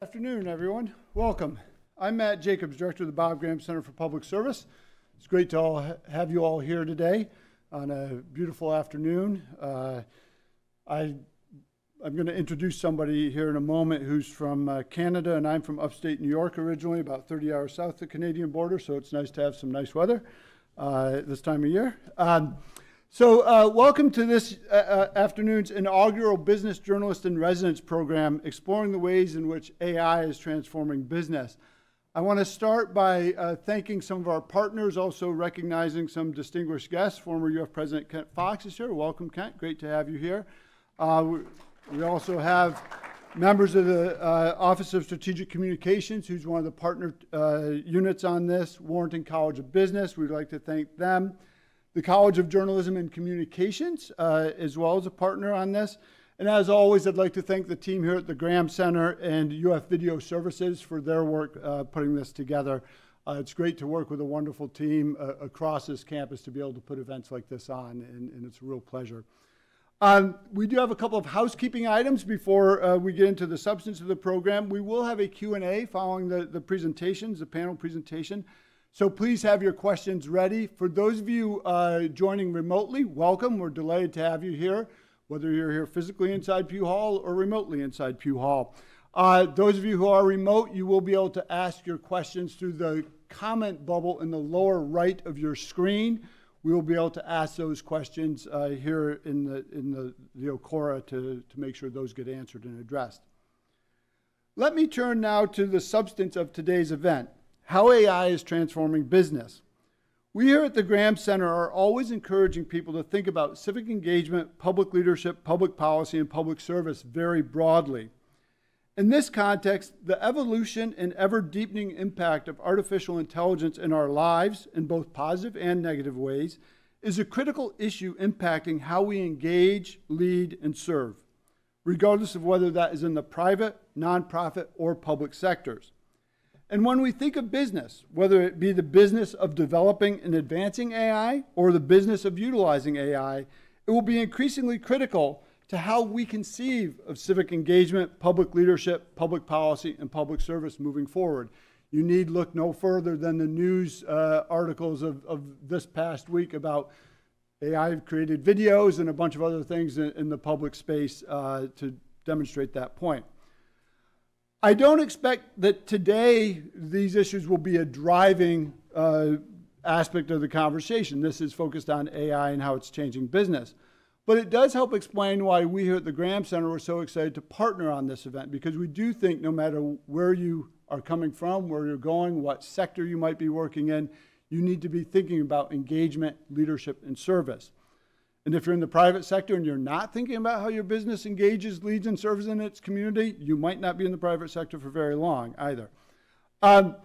Afternoon, everyone. Welcome. I'm Matt Jacobs, Director of the Bob Graham Center for Public Service. It's great to all ha- have you all here today on a beautiful afternoon. Uh, I, I'm going to introduce somebody here in a moment who's from uh, Canada, and I'm from upstate New York originally, about 30 hours south of the Canadian border, so it's nice to have some nice weather uh, this time of year. Um, so, uh, welcome to this uh, uh, afternoon's inaugural Business Journalist in Residence program, exploring the ways in which AI is transforming business. I want to start by uh, thanking some of our partners, also recognizing some distinguished guests. Former UF President Kent Fuchs is here. Welcome, Kent. Great to have you here. Uh, we, also have members of the uh, Office of Strategic Communications, who's one of the partner units on this, Warrington College of Business. We'd like to thank them the College of Journalism and Communications, uh, as well as a partner on this. And as always, I'd like to thank the team here at the Graham Center and UF Video Services for their work uh, putting this together. Uh, it's great to work with a wonderful team uh, across this campus to be able to put events like this on, and, and it's a real pleasure. Um, we do have a couple of housekeeping items before uh, we get into the substance of the program. We will have a Q&A following the, the presentations, the panel presentation. So please have your questions ready. For those of you uh, joining remotely, welcome. We're delighted to have you here, whether you're here physically inside Pugh Hall or remotely inside Pugh Hall. Uh, those of you who are remote, you will be able to ask your questions through the comment bubble in the lower right of your screen. We will be able to ask those questions uh, here in the, in the, the Ocora to, to make sure those get answered and addressed. Let me turn now to the substance of today's event how AI is transforming business. We here at the Graham Center are always encouraging people to think about civic engagement, public leadership, public policy, and public service very broadly. In this context, the evolution and ever deepening impact of artificial intelligence in our lives, in both positive and negative ways, is a critical issue impacting how we engage, lead, and serve, regardless of whether that is in the private, nonprofit, or public sectors. And when we think of business, whether it be the business of developing and advancing AI or the business of utilizing AI, it will be increasingly critical to how we conceive of civic engagement, public leadership, public policy, and public service moving forward. You need look no further than the news uh, articles of, of this past week about AI created videos and a bunch of other things in, in the public space uh, to demonstrate that point. I don't expect that today these issues will be a driving uh, aspect of the conversation. This is focused on AI and how it's changing business. But it does help explain why we here at the Graham Center were so excited to partner on this event because we do think no matter where you are coming from, where you're going, what sector you might be working in, you need to be thinking about engagement, leadership, and service. And if you're in the private sector and you're not thinking about how your business engages, leads, and serves in its community, you might not be in the private sector for very long either. Um,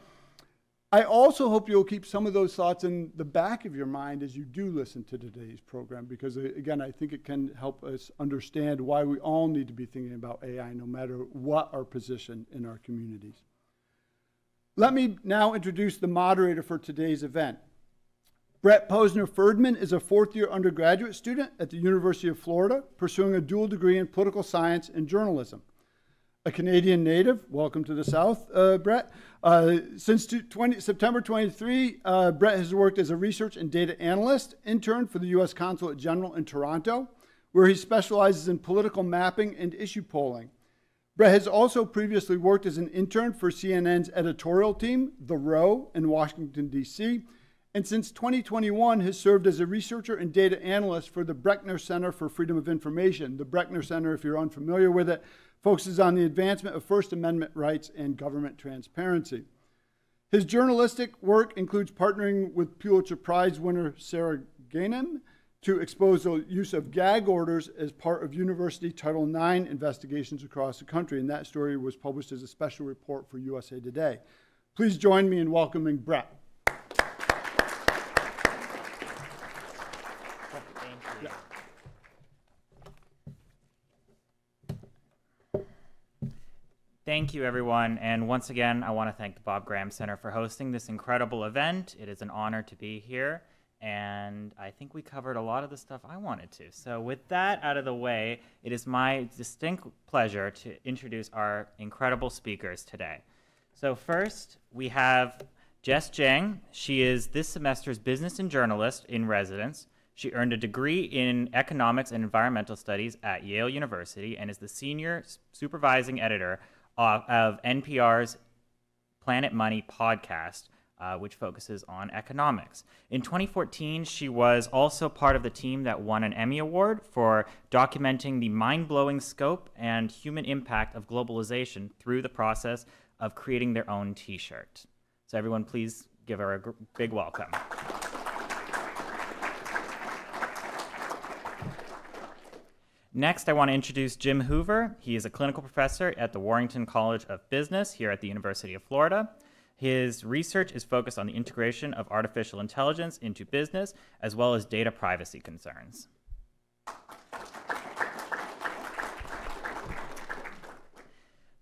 I also hope you'll keep some of those thoughts in the back of your mind as you do listen to today's program, because uh, again, I think it can help us understand why we all need to be thinking about AI no matter what our position in our communities. Let me now introduce the moderator for today's event. Brett Posner Ferdman is a fourth year undergraduate student at the University of Florida, pursuing a dual degree in political science and journalism. A Canadian native, welcome to the South, uh, Brett. Uh, since 20, September 23, uh, Brett has worked as a research and data analyst intern for the U.S. Consulate General in Toronto, where he specializes in political mapping and issue polling. Brett has also previously worked as an intern for CNN's editorial team, The Row, in Washington, D.C., and since 2021 has served as a researcher and data analyst for the Brechner Center for Freedom of Information. The Brechner Center, if you're unfamiliar with it, focuses on the advancement of First Amendment rights and government transparency. His journalistic work includes partnering with Pulitzer Prize winner Sarah Ganim to expose the use of gag orders as part of university Title IX investigations across the country. And that story was published as a special report for USA Today. Please join me in welcoming Brett. Thank you, everyone. And once again, I want to thank the Bob Graham Center for hosting this incredible event. It is an honor to be here. and I think we covered a lot of the stuff I wanted to. So, with that out of the way, it is my distinct pleasure to introduce our incredible speakers today. So, first, we have Jess Jiang. She is this semester's business and journalist in residence. She earned a degree in economics and environmental studies at Yale University and is the senior supervising editor of, NPR's Planet Money podcast, uh, which focuses on economics. In 2014, she was also part of the team that won an Emmy Award for documenting the mind blowing scope and human impact of globalization through the process of creating their own t shirt. So, everyone, please give her a big welcome. Next, I want to introduce Jim Hoover. He is a clinical professor at the Warrington College of Business here at the University of Florida. His research is focused on the integration of artificial intelligence into business, as well as data privacy concerns.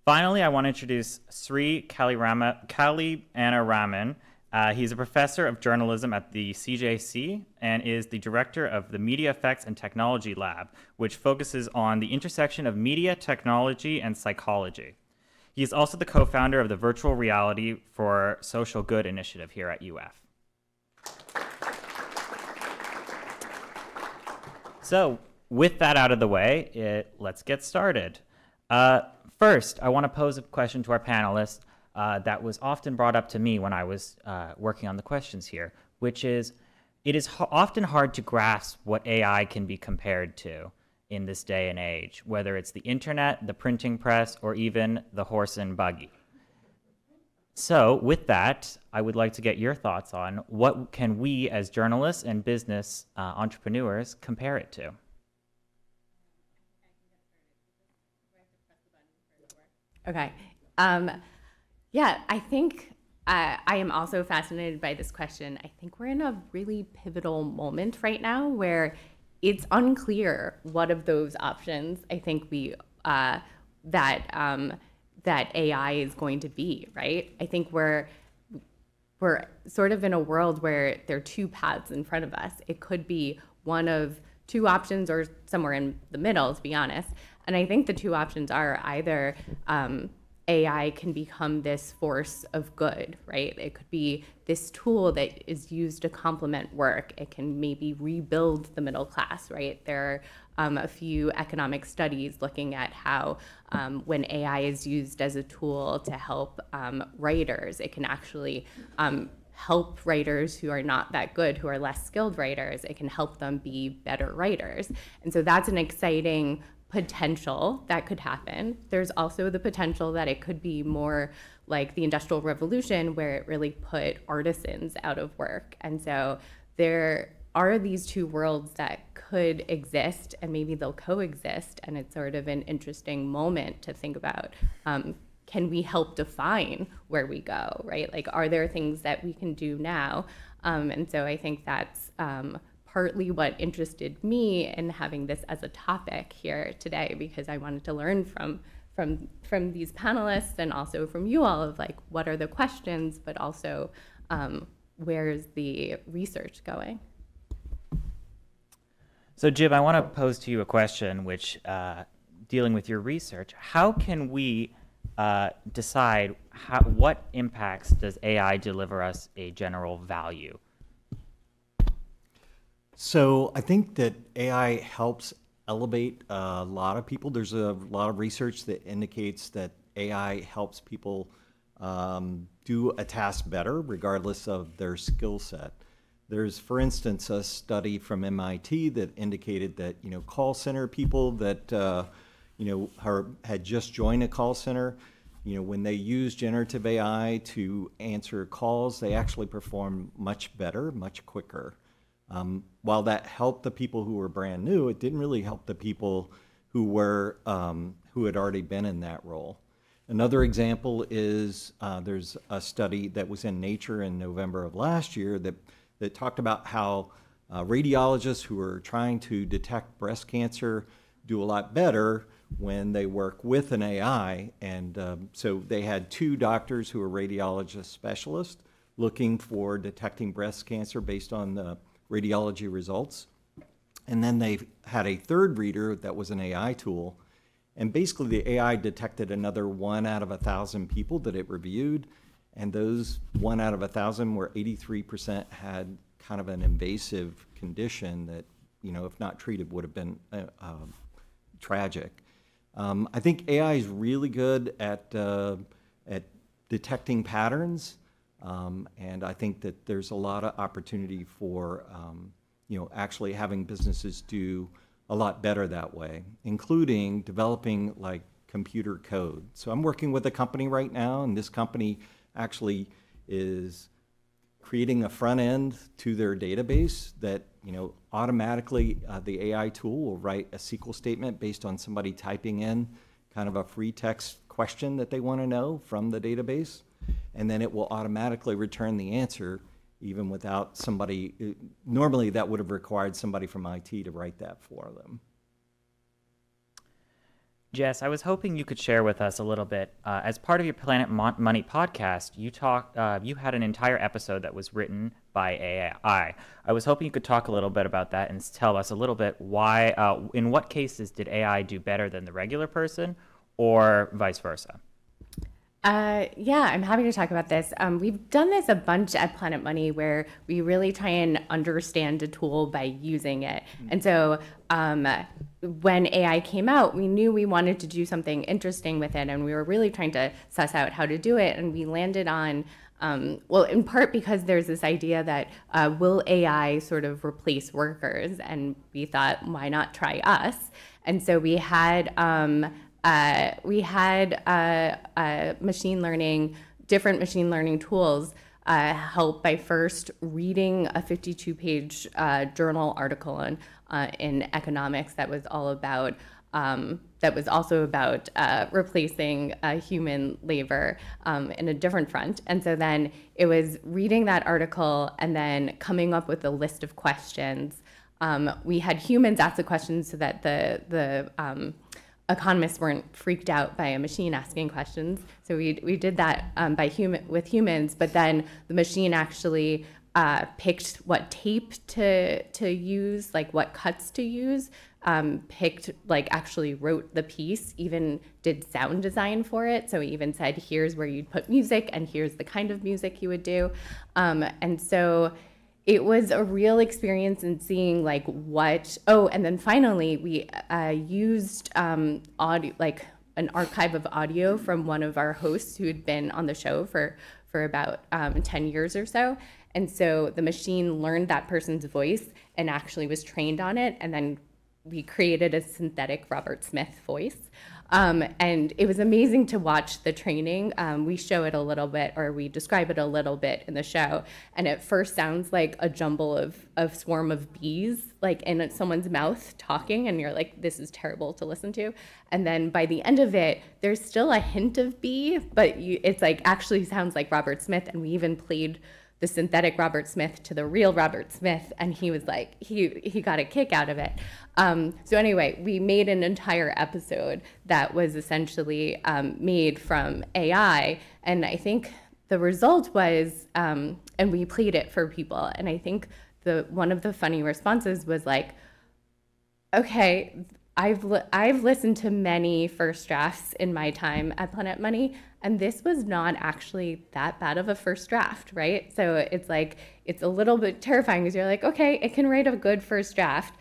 Finally, I want to introduce Sri Kalyanaraman. Uh, he's a professor of journalism at the CJC and is the director of the Media Effects and Technology Lab, which focuses on the intersection of media, technology, and psychology. He is also the co founder of the Virtual Reality for Social Good initiative here at UF. So, with that out of the way, it, let's get started. Uh, first, I want to pose a question to our panelists uh, that was often brought up to me when I was uh, working on the questions here, which is it is ho- often hard to grasp what AI can be compared to in this day and age, whether it's the internet, the printing press, or even the horse and buggy. So, with that, I would like to get your thoughts on what can we as journalists and business uh, entrepreneurs compare it to? Okay. Um, yeah, I think uh, I am also fascinated by this question. I think we're in a really pivotal moment right now where it's unclear what of those options I think we uh, that um, that AI is going to be. Right? I think we're we're sort of in a world where there are two paths in front of us. It could be one of two options or somewhere in the middle, to be honest. And I think the two options are either um, AI can become this force of good, right? It could be this tool that is used to complement work. It can maybe rebuild the middle class, right? There are um, a few economic studies looking at how um, when AI is used as a tool to help um, writers, it can actually um, help writers who are not that good, who are less skilled writers. It can help them be better writers. And so that's an exciting potential that could happen. There's also the potential that it could be more like the Industrial Revolution, where it really put artisans out of work. And so there are these two worlds that could exist, and maybe they'll coexist. And it's sort of an interesting moment to think about. Um, can we help define where we go, right? Like, are there things that we can do now? Um, and so I think that's um, partly what interested me in having this as a topic here today because I wanted to learn from from from these panelists and also from you all of like what are the questions, but also um, where's the research going. So Jim, I want to pose to you a question, which uh, dealing with your research, how can we uh, decide how, what impacts does AI deliver us a general value? So I think that AI helps elevate a lot of people. There's a lot of research that indicates that AI helps people um, do a task better regardless of their skill set. There's, for instance, a study from MIT that indicated that you know call center people that uh, you know are, had just joined a call center, you know when they use generative AI to answer calls, they actually perform much better, much quicker. Um, while that helped the people who were brand new, it didn't really help the people who were um, who had already been in that role. Another example is uh, there's a study that was in Nature in November of last year that that talked about how uh, radiologists who are trying to detect breast cancer do a lot better when they work with an AI. And um, so they had two doctors who are radiologist specialists looking for detecting breast cancer based on the radiology results. And then they had a third reader that was an AI tool. And basically, the AI detected another one out of a thousand people that it reviewed. And those one out of a thousand where 83% had kind of an invasive condition that, you know, if not treated, would have been uh, um, tragic. Um, I think AI is really good at, uh, at detecting patterns. Um, and I think that there's a lot of opportunity for, um, you know, actually having businesses do a lot better that way, including developing like computer code. So I'm working with a company right now, and this company actually is creating a front end to their database that you know automatically uh, the AI tool will write a SQL statement based on somebody typing in kind of a free text question that they want to know from the database, and then it will automatically return the answer even without somebody. uh, Normally, that would have required somebody from IT to write that for them. Jess, I was hoping you could share with us a little bit. Uh, as part of your Planet Mon- Money podcast, you talked. Uh, you had an entire episode that was written by AI. I was hoping you could talk a little bit about that and tell us a little bit why. Uh, in what cases did AI do better than the regular person, or vice versa? Uh, yeah, I'm happy to talk about this. Um, we've done this a bunch at Planet Money where we really try and understand a tool by using it. And so um, when AI came out, we knew we wanted to do something interesting with it, and we were really trying to suss out how to do it. And we landed on um, well, in part because there's this idea that uh, will AI sort of replace workers, and we thought, why not try us? And so we had um, uh, we had uh, uh, machine learning, different machine learning tools uh, help by first reading a 52 page journal article in, in economics that was all about. Um, that was also about uh, replacing uh, human labor um, in a different front. And so then it was reading that article and then coming up with a list of questions. Um, we had humans ask the questions so that the, the um, economists weren't freaked out by a machine asking questions. So we, we did that um, by human with humans, but then the machine actually uh, picked what tape to to use, like what cuts to use. Um, picked like actually wrote the piece, even did sound design for it. So he even said, "Here's where you'd put music, and here's the kind of music you would do." Um, and so it was a real experience in seeing like what oh and then finally we uh, used um, audio like an archive of audio from one of our hosts who had been on the show for for about um, 10 years or so. And so the machine learned that person's voice and actually was trained on it. And then we created a synthetic robert smith voice um, and it was amazing to watch the training. Um, we show it a little bit, or we describe it a little bit in the show. And it first sounds like a jumble of a swarm of bees, like in someone's mouth talking, and you're like, this is terrible to listen to. And then by the end of it, there's still a hint of bee, but you, it's like actually sounds like Robert Smith. And we even played the synthetic Robert Smith to the real Robert Smith, and he was like, he he got a kick out of it. Um, so anyway, we made an entire episode that was essentially um, made from AI, and I think the result was, um, and we played it for people, and I think the one of the funny responses was like, okay. I've li- I've listened to many first drafts in my time at Planet Money, and this was not actually that bad of a first draft, right? So it's like it's a little bit terrifying because you're like, okay, it can write a good first draft.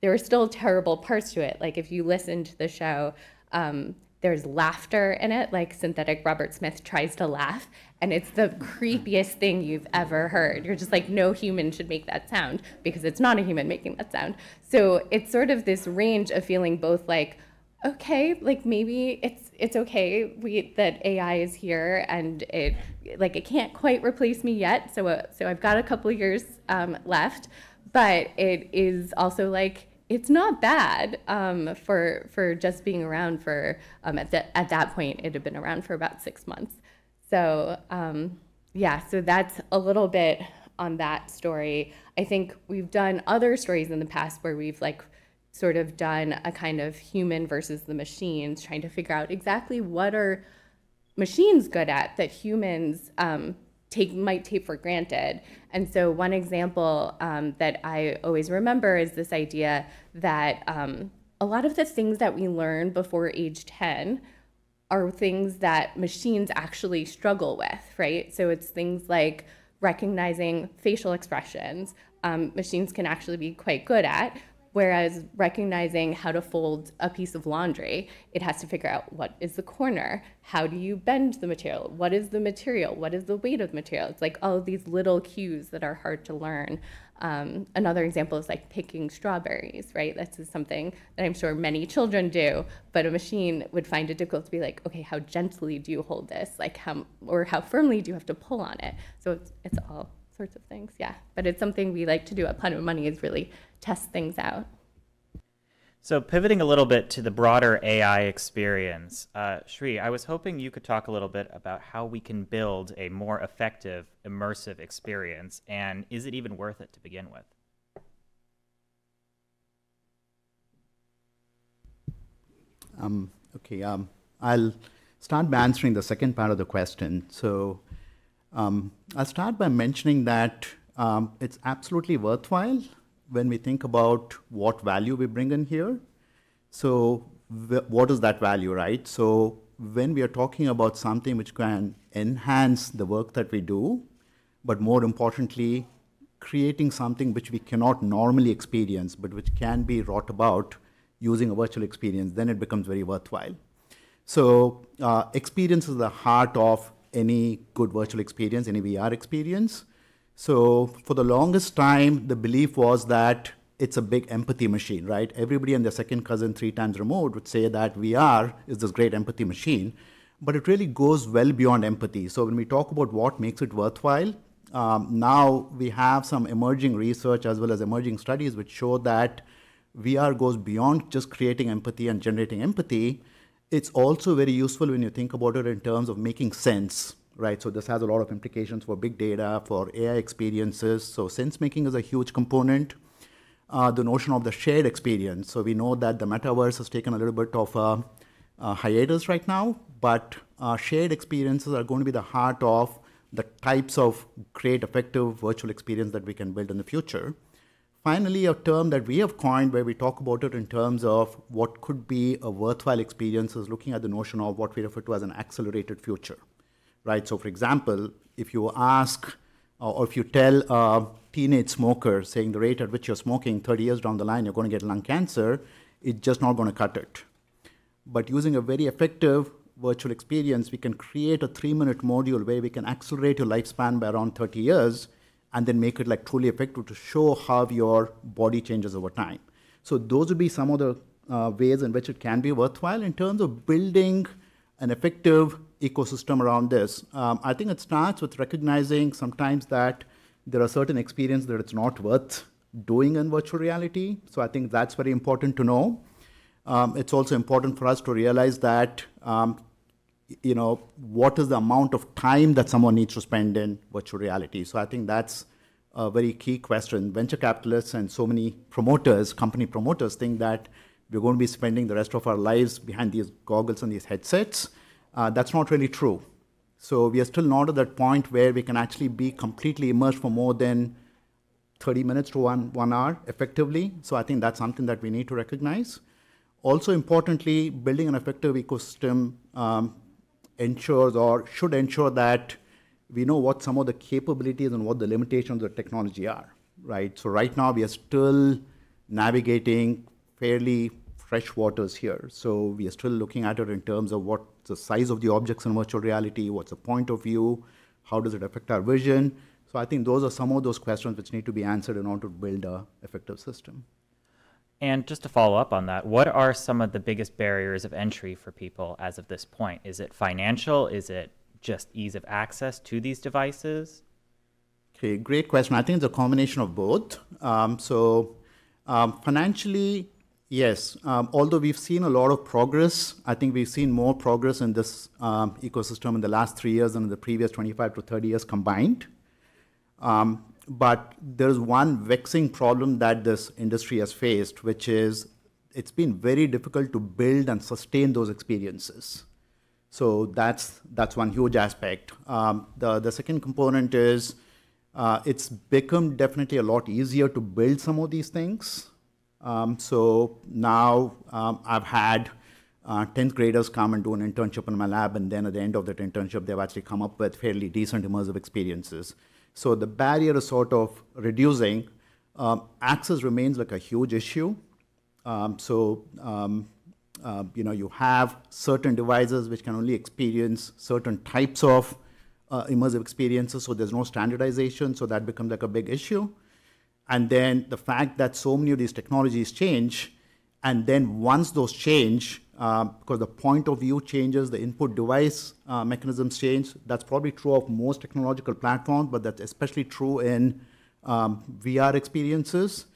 There are still terrible parts to it. Like if you listen to the show, um, there's laughter in it, like synthetic Robert Smith tries to laugh, and it's the creepiest thing you've ever heard. You're just like, no human should make that sound because it's not a human making that sound. So it's sort of this range of feeling both like, okay, like maybe it's it's okay we that AI is here and it like it can't quite replace me yet. So uh, so I've got a couple years um, left, but it is also like it's not bad um, for for just being around for um, at that at that point it had been around for about six months. So um, yeah, so that's a little bit on that story. I think we've done other stories in the past where we've like sort of done a kind of human versus the machines, trying to figure out exactly what are machines good at that humans um, take might take for granted. And so one example um, that I always remember is this idea that um, a lot of the things that we learn before age 10 are things that machines actually struggle with, right? So it's things like recognizing facial expressions. Um, machines can actually be quite good at, Whereas recognizing how to fold a piece of laundry, it has to figure out what is the corner, how do you bend the material, what is the material, what is the weight of the material. It's like all of these little cues that are hard to learn. Um, another example is like picking strawberries, right? This is something that I'm sure many children do, but a machine would find it difficult to be like, okay, how gently do you hold this? Like how, or how firmly do you have to pull on it? So it's, it's all sorts of things, yeah. But it's something we like to do at Planet Money is really test things out. So pivoting a little bit to the broader AI experience, uh, Shri, I was hoping you could talk a little bit about how we can build a more effective, immersive experience, and is it even worth it to begin with? Um, okay, um, I'll start by answering the second part of the question. So um, I'll start by mentioning that um, it's absolutely worthwhile when we think about what value we bring in here. So what is that value, right? So when we are talking about something which can enhance the work that we do, but more importantly, creating something which we cannot normally experience, but which can be wrought about using a virtual experience, then it becomes very worthwhile. So uh, experience is the heart of any good virtual experience, any VR experience. So for the longest time, the belief was that it's a big empathy machine, right? Everybody and their second cousin three times removed would say that VR is this great empathy machine, but it really goes well beyond empathy. So when we talk about what makes it worthwhile, um, now we have some emerging research as well as emerging studies which show that VR goes beyond just creating empathy and generating empathy. It's also very useful when you think about it in terms of making sense right? So this has a lot of implications for big data, for AI experiences. So sense making is a huge component. Uh, the notion of the shared experience. So we know that the metaverse has taken a little bit of a, a hiatus right now, but uh, shared experiences are going to be the heart of the types of great, effective virtual experience that we can build in the future. Finally, a term that we have coined where we talk about it in terms of what could be a worthwhile experience is looking at the notion of what we refer to as an accelerated future right? So, for example, if you ask uh, or if you tell a teenage smoker saying the rate at which you're smoking 30 years down the line, you're going to get lung cancer, it's just not going to cut it. But using a very effective virtual experience, we can create a three minute module where we can accelerate your lifespan by around 30 years and then make it like truly effective to show how your body changes over time. So those would be some of the uh, ways in which it can be worthwhile in terms of building an effective ecosystem around this. Um, I think it starts with recognizing sometimes that there are certain experiences that it's not worth doing in virtual reality. So I think that's very important to know. Um, it's also important for us to realize that um, you know what is the amount of time that someone needs to spend in virtual reality. So I think that's a very key question. Venture capitalists and so many promoters, company promoters, think that we're going to be spending the rest of our lives behind these goggles and these headsets. Uh, that's not really true. So we are still not at that point where we can actually be completely immersed for more than 30 minutes to one, one hour effectively. So I think that's something that we need to recognize. Also importantly, building an effective ecosystem um, ensures or should ensure that we know what some of the capabilities and what the limitations of the technology are, right? So right now we are still navigating fairly fresh waters here. So we are still looking at it in terms of what the size of the objects in virtual reality, what's the point of view, how does it affect our vision. So I think those are some of those questions which need to be answered in order to build a effective system. And just to follow up on that, what are some of the biggest barriers of entry for people as of this point? Is it financial? Is it just ease of access to these devices? Okay, great question. I think it's a combination of both. Um, so um, financially, Yes, um, although we've seen a lot of progress, I think we've seen more progress in this um, ecosystem in the last three years than in the previous 25 to 30 years combined. Um, but there's one vexing problem that this industry has faced, which is it's been very difficult to build and sustain those experiences. So that's that's one huge aspect. Um, the the second component is uh, it's become definitely a lot easier to build some of these things. Um, so now um, I've had uh, 10th graders come and do an internship in my lab, and then at the end of that internship, they've actually come up with fairly decent immersive experiences. So the barrier is sort of reducing. Um, access remains like a huge issue. Um, so um, uh, you know you have certain devices which can only experience certain types of uh, immersive experiences. So there's no standardization. So that becomes like a big issue. And then the fact that so many of these technologies change, and then once those change, uh, because the point of view changes, the input device uh, mechanisms change. That's probably true of most technological platforms, but that's especially true in um, VR experiences.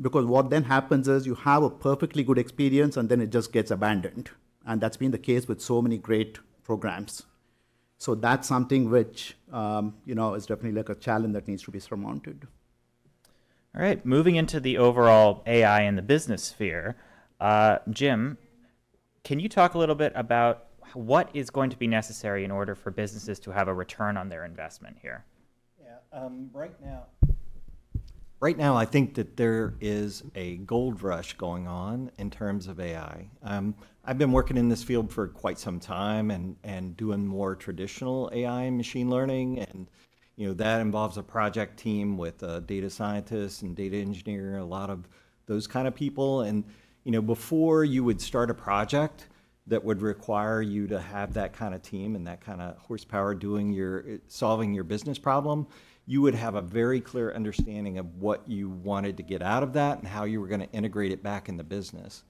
Because what then happens is you have a perfectly good experience and then it just gets abandoned. And that's been the case with so many great programs. So that's something which um, you know is definitely like a challenge that needs to be surmounted. All right, moving into the overall AI in the business sphere, uh, Jim, can you talk a little bit about what is going to be necessary in order for businesses to have a return on their investment here? Yeah, um, right now. Right now, I think that there is a gold rush going on in terms of AI. Um, I've been working in this field for quite some time and, and doing more traditional AI and machine learning. And, you know, that involves a project team with a data scientists and data engineer, a lot of those kind of people. And, you know, before you would start a project that would require you to have that kind of team and that kind of horsepower doing your, solving your business problem, you would have a very clear understanding of what you wanted to get out of that and how you were going to integrate it back in the business.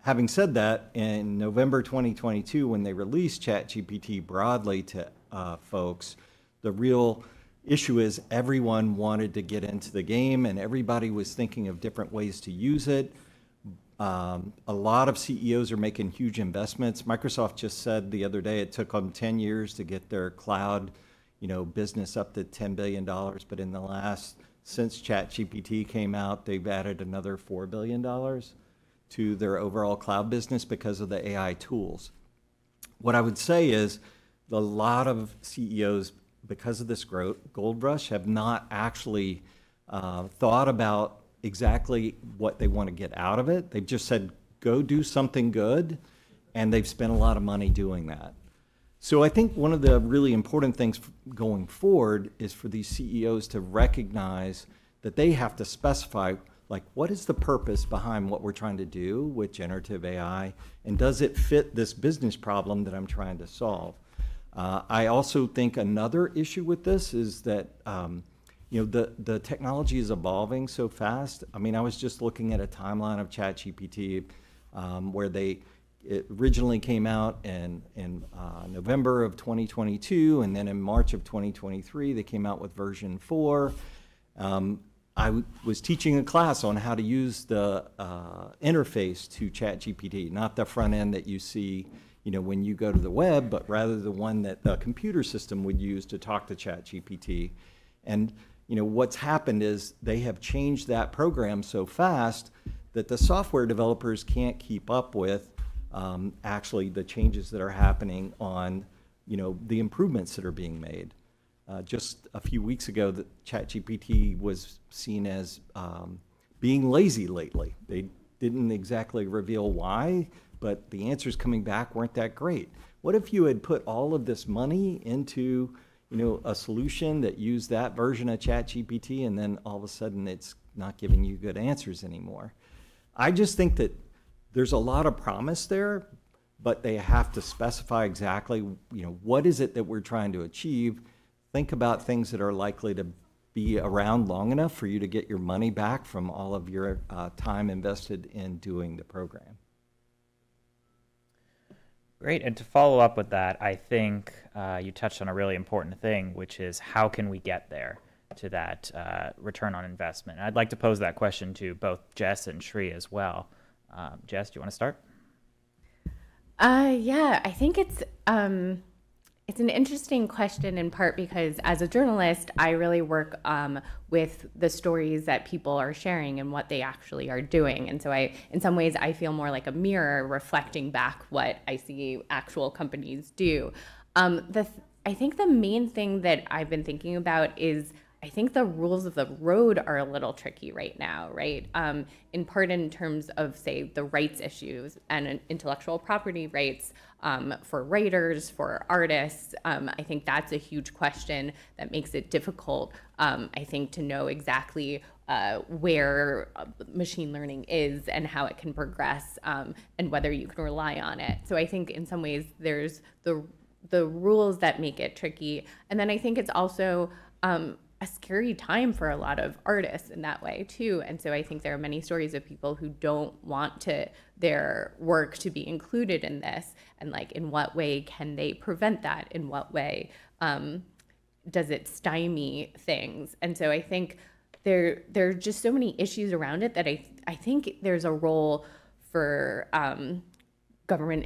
Having said that, in November 2022, when they released ChatGPT broadly to uh, folks, the real issue is everyone wanted to get into the game and everybody was thinking of different ways to use it. Um, a lot of CEOs are making huge investments. Microsoft just said the other day it took them 10 years to get their cloud you know, business up to $10 billion, but in the last, since ChatGPT came out, they've added another $4 billion to their overall cloud business because of the AI tools. What I would say is a lot of CEOs, because of this growth, gold rush, have not actually uh, thought about exactly what they want to get out of it. They've just said, go do something good, and they've spent a lot of money doing that. So I think one of the really important things going forward is for these CEOs to recognize that they have to specify like what is the purpose behind what we're trying to do with generative AI and does it fit this business problem that I'm trying to solve? Uh, I also think another issue with this is that um, you know the the technology is evolving so fast. I mean, I was just looking at a timeline of ChatGPT um, where they originally came out in, in uh, November of 2022, and then in March of 2023, they came out with version 4. Um, I was teaching a class on how to use the uh, interface to ChatGPT, not the front end that you see you know, when you go to the web, but rather the one that the computer system would use to talk to ChatGPT. And you know, what's happened is they have changed that program so fast that the software developers can't keep up with um, actually the changes that are happening on, you know, the improvements that are being made. Uh, just a few weeks ago, the ChatGPT was seen as um, being lazy lately. They didn't exactly reveal why, but the answers coming back weren't that great. What if you had put all of this money into, you know, a solution that used that version of ChatGPT, and then all of a sudden it's not giving you good answers anymore? I just think that there's a lot of promise there, but they have to specify exactly, you know, what is it that we're trying to achieve. Think about things that are likely to be around long enough for you to get your money back from all of your uh, time invested in doing the program. Great. And to follow up with that, I think uh, you touched on a really important thing, which is how can we get there to that uh, return on investment? I'd like to pose that question to both Jess and Shri as well. Um, Jess, do you want to start? Uh, yeah, I think it's um, It's an interesting question in part because as a journalist, I really work um, with the stories that people are sharing and what they actually are doing. And so I, in some ways, I feel more like a mirror reflecting back what I see actual companies do. Um, the, I think the main thing that I've been thinking about is I think the rules of the road are a little tricky right now, right? Um, in part, in terms of, say, the rights issues and intellectual property rights um, for writers, for artists. Um, I think that's a huge question that makes it difficult, um, I think, to know exactly uh, where uh, machine learning is and how it can progress um, and whether you can rely on it. So I think in some ways there's the the rules that make it tricky, and then I think it's also um, a scary time for a lot of artists in that way too. And so I think there are many stories of people who don't want to their work to be included in this, and like in what way can they prevent that? In what way um, does it stymie things? And so I think there there are just so many issues around it that I I think there's a role for um, government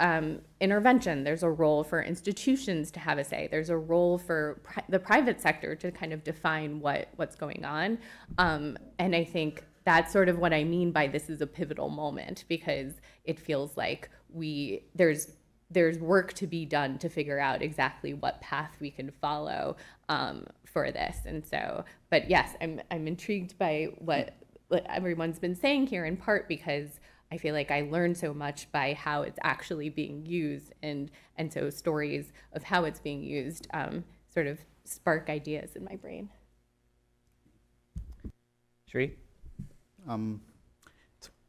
um, intervention. There's a role for institutions to have a say. There's a role for pri- the private sector to kind of define what what's going on. Um, and I think that's sort of what I mean by this is a pivotal moment because it feels like we there's there's work to be done to figure out exactly what path we can follow um, for this. And so, but yes, I'm I'm intrigued by what, what everyone's been saying here in part because I feel like I learn so much by how it's actually being used, and and so stories of how it's being used um, sort of spark ideas in my brain. Sri? Um,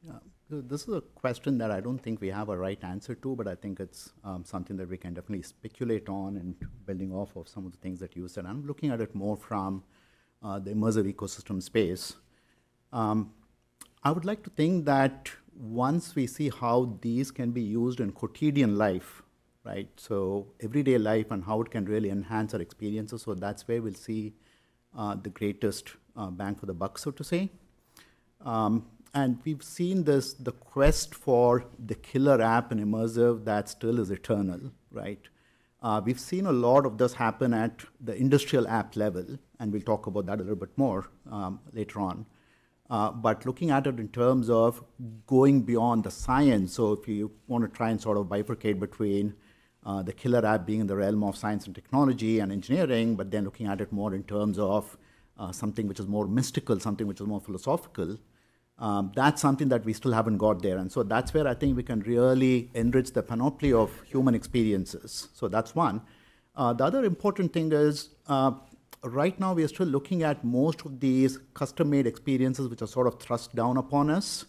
uh, this is a question that I don't think we have a right answer to, but I think it's um, something that we can definitely speculate on and building off of some of the things that you said. I'm looking at it more from uh, the immersive ecosystem space. Um, I would like to think that once we see how these can be used in quotidian life, right? So everyday life and how it can really enhance our experiences. So that's where we'll see uh, the greatest uh, bang for the buck, so to say. Um, and we've seen this, the quest for the killer app and immersive that still is eternal, right? Uh, we've seen a lot of this happen at the industrial app level, and we'll talk about that a little bit more um, later on. Uh, but looking at it in terms of going beyond the science, so if you want to try and sort of bifurcate between uh, the killer app being in the realm of science and technology and engineering, but then looking at it more in terms of uh, something which is more mystical, something which is more philosophical, um, that's something that we still haven't got there. And so that's where I think we can really enrich the panoply of human experiences. So that's one. Uh, the other important thing is uh, right now we are still looking at most of these custom-made experiences which are sort of thrust down upon us.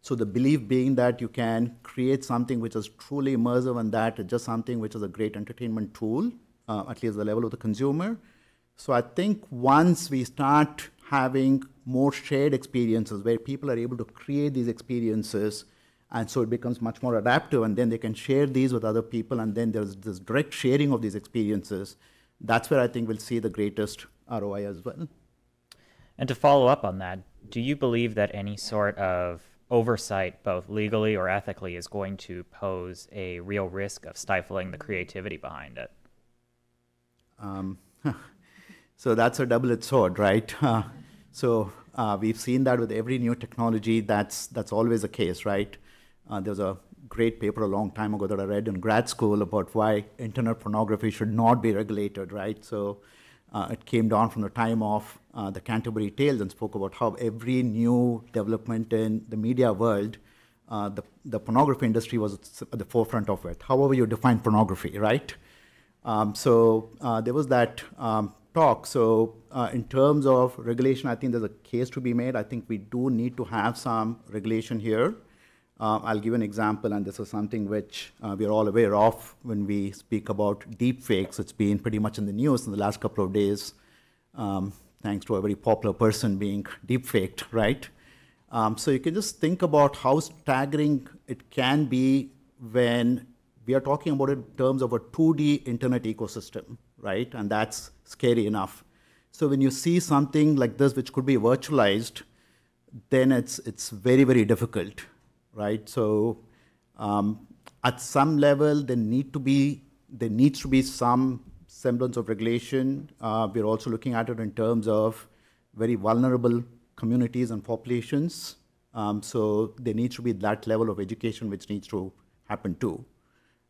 So the belief being that you can create something which is truly immersive and that just something which is a great entertainment tool, uh, at least the level of the consumer. So I think once we start having more shared experiences where people are able to create these experiences and so it becomes much more adaptive and then they can share these with other people and then there's this direct sharing of these experiences that's where I think we'll see the greatest ROI as well. And to follow up on that, do you believe that any sort of oversight, both legally or ethically, is going to pose a real risk of stifling the creativity behind it? Um, so that's a double-edged sword, right? Uh, so uh, we've seen that with every new technology. That's that's always the case, right? Uh, there's a great paper a long time ago that I read in grad school about why internet pornography should not be regulated, right? So uh, it came down from the time of uh, the Canterbury Tales and spoke about how every new development in the media world, uh, the, the pornography industry was at the forefront of it, however you define pornography, right? Um, so uh, there was that um, talk. So uh, in terms of regulation, I think there's a case to be made. I think we do need to have some regulation here. Uh, I'll give an example, and this is something which uh, we're all aware of when we speak about deepfakes. It's been pretty much in the news in the last couple of days, um, thanks to a very popular person being deepfaked, right? Um, so you can just think about how staggering it can be when we are talking about it in terms of a 2D internet ecosystem, right? And that's scary enough. So when you see something like this, which could be virtualized, then it's, it's very, very difficult right? So um, at some level, there need to be there needs to be some semblance of regulation. Uh, we're also looking at it in terms of very vulnerable communities and populations. Um, so there needs to be that level of education which needs to happen too,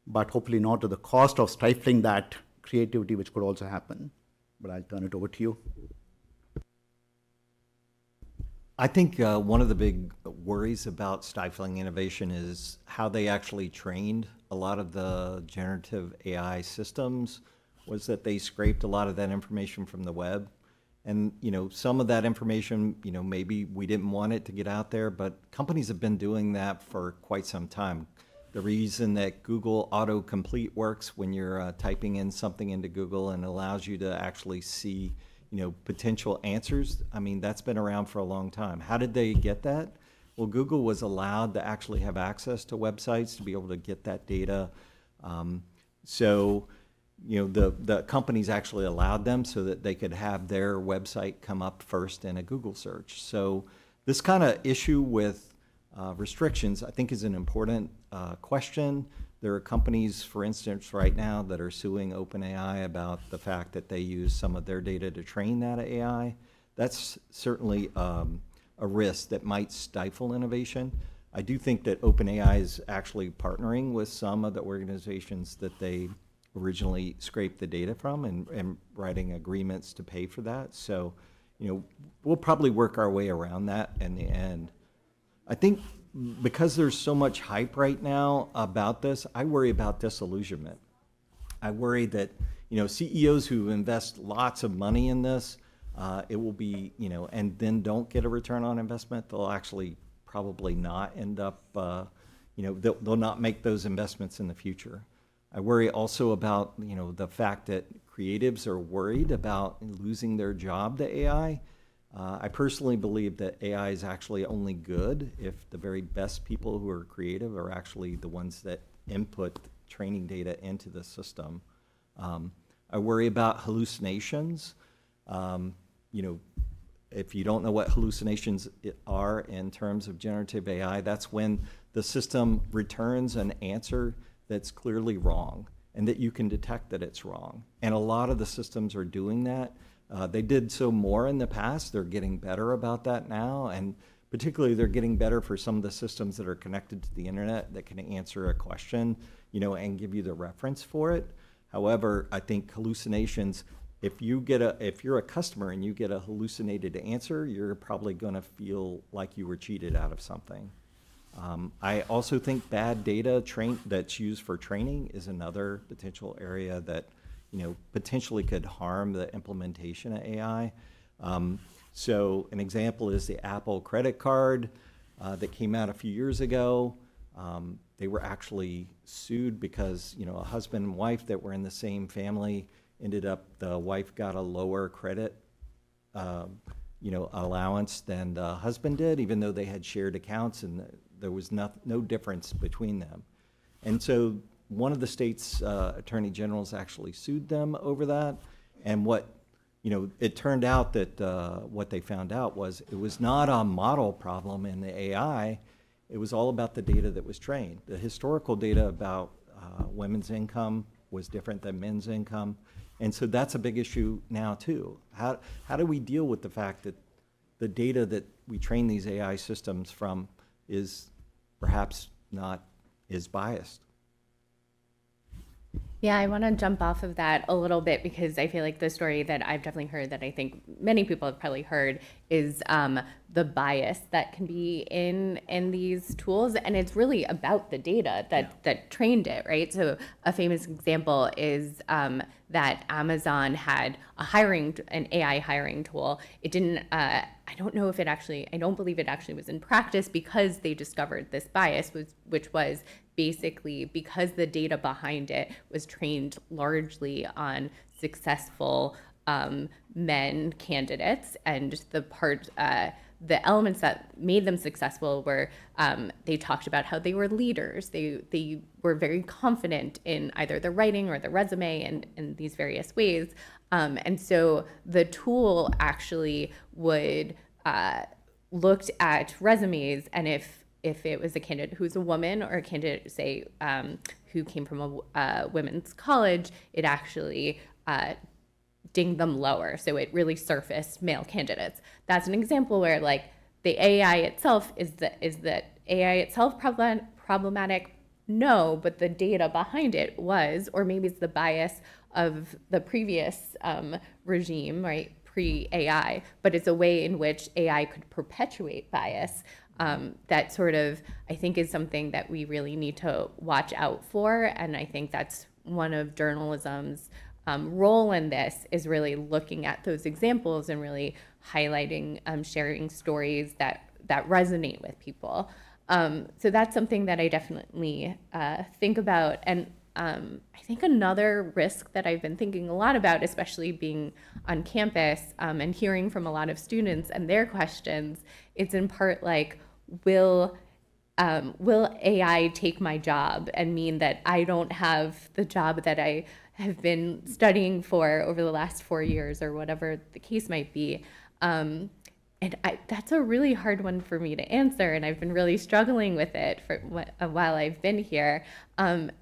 but hopefully not at the cost of stifling that creativity which could also happen. But I'll turn it over to you. I think uh, one of the big worries about stifling innovation is how they actually trained a lot of the generative AI systems was that they scraped a lot of that information from the web. And, you know, some of that information, you know, maybe we didn't want it to get out there, but companies have been doing that for quite some time. The reason that Google autocomplete works when you're uh, typing in something into Google and allows you to actually see you know, potential answers. I mean, that's been around for a long time. How did they get that? Well, Google was allowed to actually have access to websites to be able to get that data. Um, so, you know, the, the companies actually allowed them so that they could have their website come up first in a Google search. So this kind of issue with uh, restrictions, I think, is an important uh, question. There are companies, for instance, right now that are suing OpenAI about the fact that they use some of their data to train that AI. That's certainly um, a risk that might stifle innovation. I do think that OpenAI is actually partnering with some of the organizations that they originally scraped the data from and, and writing agreements to pay for that. So, you know, we'll probably work our way around that in the end. I think because there's so much hype right now about this, I worry about disillusionment. I worry that you know CEOs who invest lots of money in this, uh, it will be you know, and then don't get a return on investment. They'll actually probably not end up, uh, you know, they'll, they'll not make those investments in the future. I worry also about you know the fact that creatives are worried about losing their job to AI. Uh, I personally believe that AI is actually only good if the very best people who are creative are actually the ones that input training data into the system. Um, I worry about hallucinations. Um, you know, if you don't know what hallucinations are in terms of generative AI, that's when the system returns an answer that's clearly wrong and that you can detect that it's wrong. And a lot of the systems are doing that. Uh, they did so more in the past. They're getting better about that now, and particularly they're getting better for some of the systems that are connected to the internet that can answer a question, you know, and give you the reference for it. However, I think hallucinations. If you get a, if you're a customer and you get a hallucinated answer, you're probably going to feel like you were cheated out of something. Um, I also think bad data train that's used for training is another potential area that you know, potentially could harm the implementation of AI. Um, so an example is the Apple credit card uh, that came out a few years ago. Um, they were actually sued because you know a husband and wife that were in the same family ended up the wife got a lower credit uh, you know allowance than the husband did, even though they had shared accounts and there was no, no difference between them. And so one of the state's uh, attorney generals actually sued them over that. And what, you know, it turned out that uh, what they found out was it was not a model problem in the AI. It was all about the data that was trained. The historical data about uh, women's income was different than men's income. And so that's a big issue now, too. How, how do we deal with the fact that the data that we train these AI systems from is perhaps not is biased? Yeah, I want to jump off of that a little bit because I feel like the story that I've definitely heard that I think many people have probably heard is um, the bias that can be in in these tools, and it's really about the data that yeah. that trained it, right? So a famous example is um, that Amazon had a hiring an AI hiring tool. It didn't. Uh, I don't know if it actually. I don't believe it actually was in practice because they discovered this bias, was which was basically because the data behind it was trained largely on successful um, men candidates and the part uh, the elements that made them successful were um, they talked about how they were leaders. They they were very confident in either the writing or the resume and in these various ways. Um, and so the tool actually would uh, looked at resumes and if if it was a candidate who's a woman or a candidate, say, um, who came from a uh, women's college, it actually uh, dinged them lower. So it really surfaced male candidates. That's an example where like the AI itself is that is that AI itself problem, problematic? No, but the data behind it was, or maybe it's the bias of the previous um, regime, right? Pre AI, but it's a way in which AI could perpetuate bias. Um, that sort of, I think, is something that we really need to watch out for. And I think that's one of journalism's um, role in this is really looking at those examples and really highlighting, um, sharing stories that that resonate with people. Um, so that's something that I definitely uh, think about. And um, I think another risk that I've been thinking a lot about, especially being on campus um, and hearing from a lot of students and their questions, it's in part like, will um, will AI take my job and mean that I don't have the job that I have been studying for over the last four years or whatever the case might be? Um, and I, that's a really hard one for me to answer, and I've been really struggling with it for a while I've been here. Um,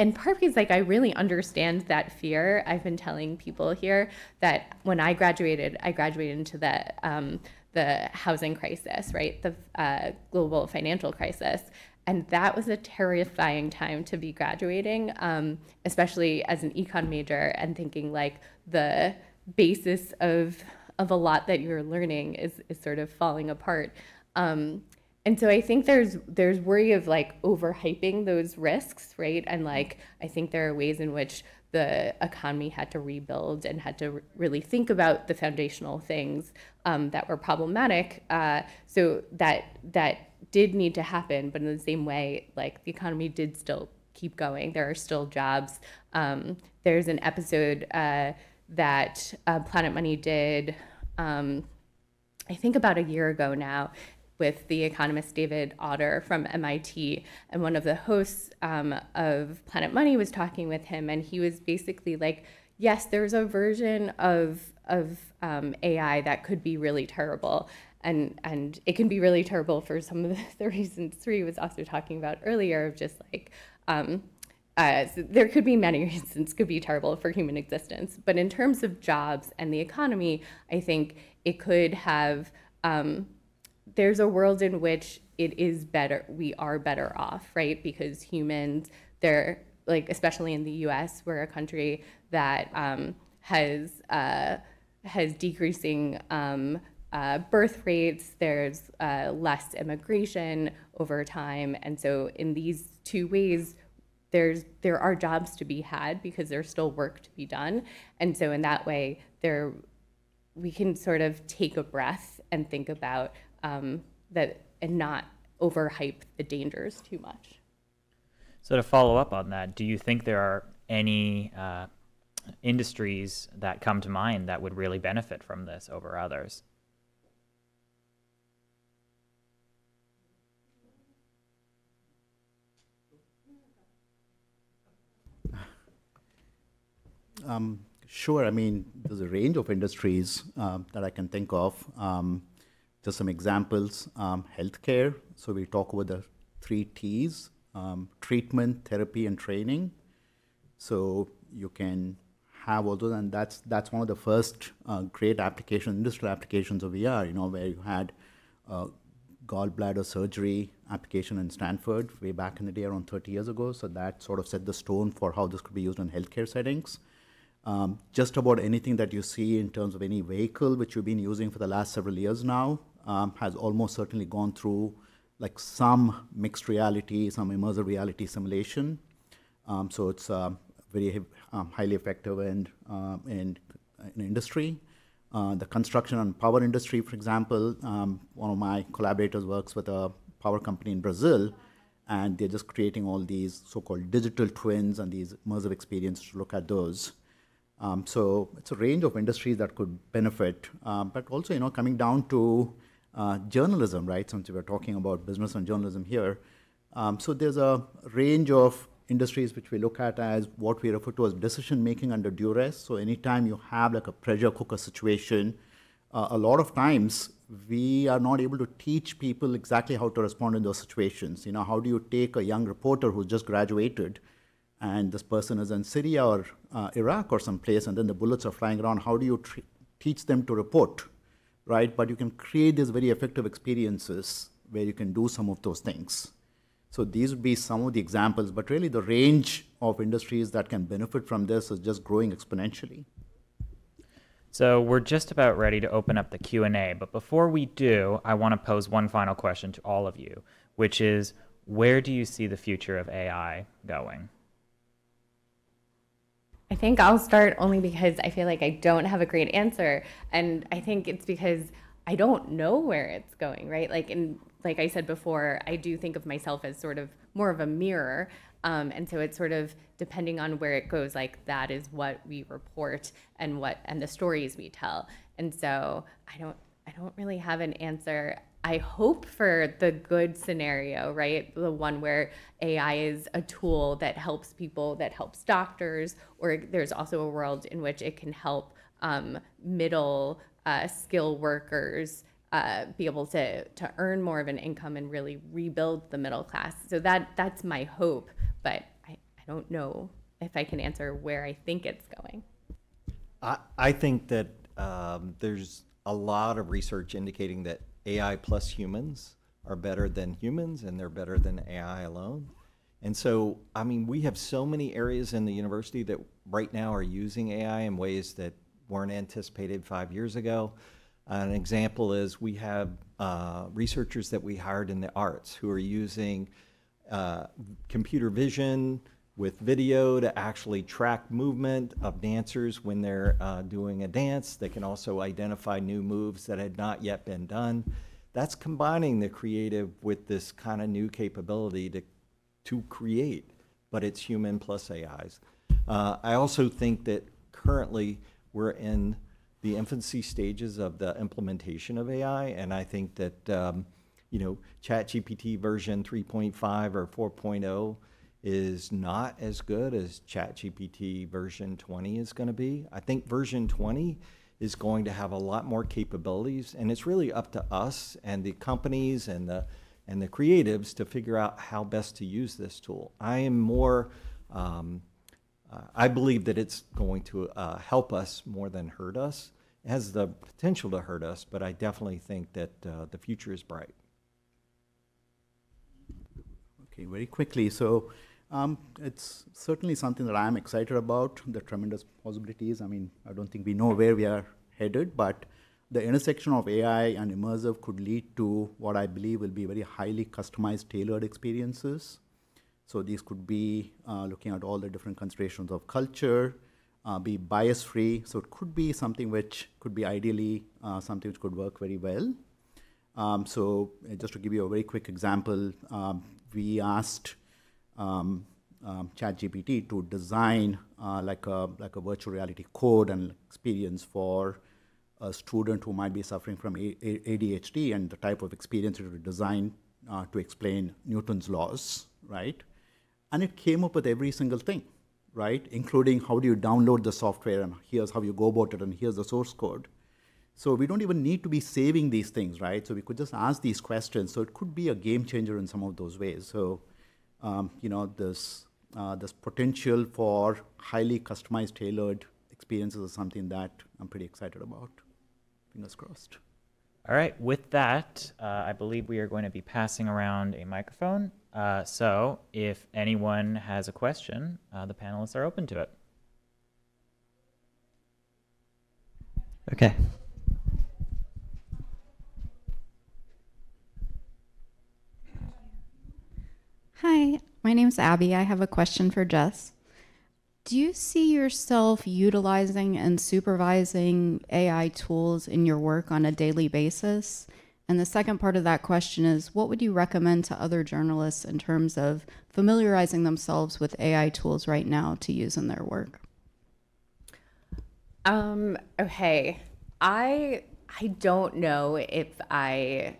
and part because like I really understand that fear. I've been telling people here that when I graduated, I graduated into the um, the housing crisis, right, the uh, global financial crisis, and that was a terrifying time to be graduating, um, especially as an econ major and thinking like the basis of of a lot that you're learning is, is sort of falling apart. Um, and so I think there's there's worry of like overhyping those risks, right? And like I think there are ways in which the economy had to rebuild and had to really think about the foundational things um, that were problematic. Uh, so that that did need to happen, but in the same way, like the economy did still keep going. There are still jobs. Um, there's an episode uh, that uh, Planet Money did um, I think about a year ago now, with the economist David Autor from MIT. And one of the hosts um, of Planet Money was talking with him, and he was basically like, yes, there's a version of, of um, AI that could be really terrible. And, and it can be really terrible for some of the, the reasons Sri was also talking about earlier of just like um, uh, so there could be many reasons could be terrible for human existence, but in terms of jobs and the economy, I think it could have. Um, there's a world in which it is better. We are better off, right? Because humans, they're like, especially in the U.S., we're a country that um, has uh, has decreasing um, uh, birth rates. There's uh, less immigration over time, and so in these two ways, there's there are jobs to be had because there's still work to be done and so in that way there we can sort of take a breath and think about um, that and not overhype the dangers too much so to follow up on that do you think there are any uh, industries that come to mind that would really benefit from this over others Um, sure. I mean, there's a range of industries um, that I can think of. Um, just some examples. Um, healthcare. So we talk about the three T's: um, treatment, therapy, and training. So you can have all those, and that's that's one of the first uh, great application, industrial applications of VR. You know, where you had uh, gallbladder surgery application in Stanford way back in the day, around 30 years ago. So that sort of set the stone for how this could be used in healthcare settings. Um, just about anything that you see in terms of any vehicle which you've been using for the last several years now um, has almost certainly gone through like some mixed reality, some immersive reality simulation. Um, so it's uh, very um, highly effective in, uh, in, in industry. Uh, the construction and power industry, for example, um, one of my collaborators works with a power company in Brazil, and they're just creating all these so-called digital twins and these immersive experiences to look at those. Um, so it's a range of industries that could benefit, um, but also, you know, coming down to uh, journalism, right? Since we're talking about business and journalism here. Um, so there's a range of industries which we look at as what we refer to as decision making under duress. So anytime you have like a pressure cooker situation, uh, a lot of times we are not able to teach people exactly how to respond in those situations. You know, how do you take a young reporter who's just graduated and this person is in Syria or uh, Iraq or someplace, and then the bullets are flying around, how do you teach them to report, right? But you can create these very effective experiences where you can do some of those things. So these would be some of the examples, but really the range of industries that can benefit from this is just growing exponentially. So we're just about ready to open up the Q&A, but before we do, I want to pose one final question to all of you, which is where do you see the future of AI going? I think I'll start only because I feel like I don't have a great answer. And I think it's because I don't know where it's going, right? Like, and like I said before, I do think of myself as sort of more of a mirror. Um, and so it's sort of depending on where it goes, like that is what we report and what and the stories we tell. And so I don't I don't really have an answer. I hope for the good scenario, right? The one where AI is a tool that helps people, that helps doctors, or there's also a world in which it can help um, middle uh, skill workers uh, be able to to earn more of an income and really rebuild the middle class. So that that's my hope, but I, I don't know if I can answer where I think it's going. I, I think that um, there's a lot of research indicating that AI plus humans are better than humans and they're better than AI alone. And so, I mean, we have so many areas in the university that right now are using AI in ways that weren't anticipated five years ago. An example is we have uh, researchers that we hired in the arts who are using uh, computer vision with video to actually track movement of dancers when they're uh, doing a dance. They can also identify new moves that had not yet been done. That's combining the creative with this kind of new capability to, to create, but it's human plus AIs. Uh, I also think that currently we're in the infancy stages of the implementation of AI, and I think that um, you know ChatGPT version 3.5 or 4.0 is not as good as ChatGPT version 20 is going to be. I think version 20 is going to have a lot more capabilities, and it's really up to us and the companies and the and the creatives to figure out how best to use this tool. I am more um, uh, I believe that it's going to uh, help us more than hurt us. It has the potential to hurt us, but I definitely think that uh, the future is bright. Okay, very quickly. So um, it's certainly something that I'm excited about, the tremendous possibilities. I mean, I don't think we know where we are headed, but the intersection of AI and immersive could lead to what I believe will be very highly customized, tailored experiences so these could be uh, looking at all the different considerations of culture, uh, be bias free. So it could be something which could be ideally uh, something which could work very well. Um, so uh, just to give you a very quick example, um, we asked um, um ChatGPT to design uh, like a like a virtual reality code and experience for a student who might be suffering from ADHD and the type of experience it would design uh, to explain Newton's laws, right? and it came up with every single thing, right? Including how do you download the software and here's how you go about it and here's the source code. So we don't even need to be saving these things, right? So we could just ask these questions. So it could be a game changer in some of those ways. So, um, you know, this uh, this potential for highly customized, tailored experiences is something that I'm pretty excited about. Fingers crossed. All right, with that, uh, I believe we are going to be passing around a microphone. Uh, so if anyone has a question, uh, the panelists are open to it. Okay. Hi, my name's Abby. I have a question for Jess. Do you see yourself utilizing and supervising AI tools in your work on a daily basis? And the second part of that question is what would you recommend to other journalists in terms of familiarizing themselves with AI tools right now to use in their work? Um, okay. I I don't know if I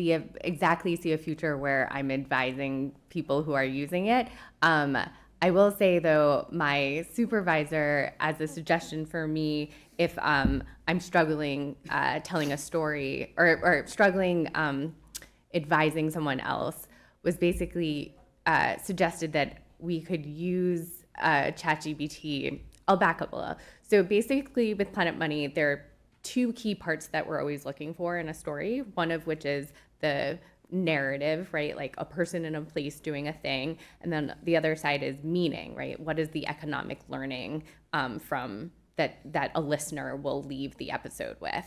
see a, exactly see a future where I'm advising people who are using it. Um, I will say though, my supervisor, as a suggestion for me, if um, I'm struggling uh, telling a story or, or struggling um, advising someone else, was basically uh, suggested that we could use uh, ChatGPT. I'll back up a little. So basically, with Planet Money, there are two key parts that we're always looking for in a story. One of which is the narrative, right? Like a person in a place doing a thing. And then the other side is meaning, right? What is the economic learning um, from that that a listener will leave the episode with?